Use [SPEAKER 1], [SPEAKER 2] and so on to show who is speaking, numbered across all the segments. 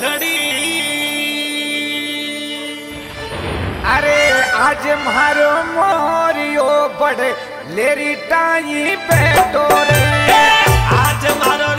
[SPEAKER 1] घड़ी।
[SPEAKER 2] अरे आज मारो मोरियो बड़े लेरी टाई पे डोरे
[SPEAKER 1] आज मारो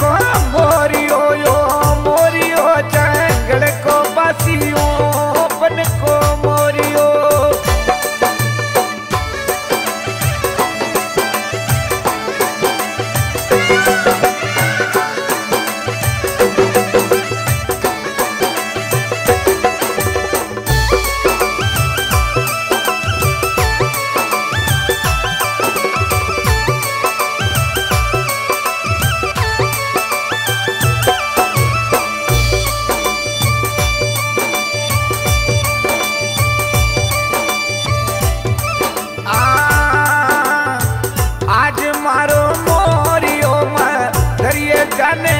[SPEAKER 2] को carne